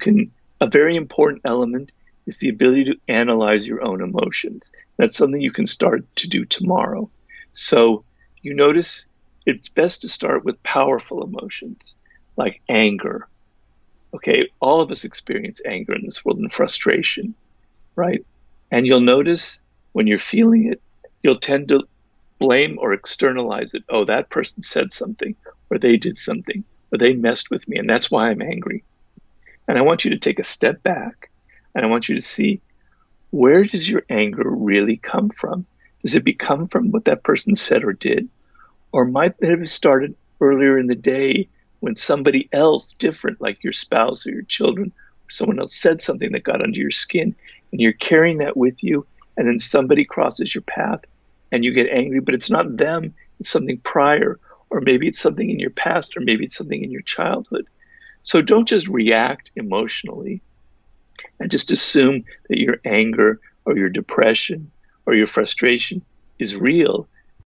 can a very important element is the ability to analyze your own emotions. That's something you can start to do tomorrow. So you notice it's best to start with powerful emotions like anger. Okay, all of us experience anger in this world and frustration, right? And you'll notice when you're feeling it, you'll tend to blame or externalize it. Oh, that person said something, or they did something, or they messed with me, and that's why I'm angry. And I want you to take a step back and I want you to see where does your anger really come from? Does it come from what that person said or did? Or might it have started earlier in the day when somebody else different, like your spouse or your children, or someone else said something that got under your skin, and you're carrying that with you, and then somebody crosses your path and you get angry, but it's not them, it's something prior, or maybe it's something in your past, or maybe it's something in your childhood. So don't just react emotionally and just assume that your anger or your depression or your frustration is real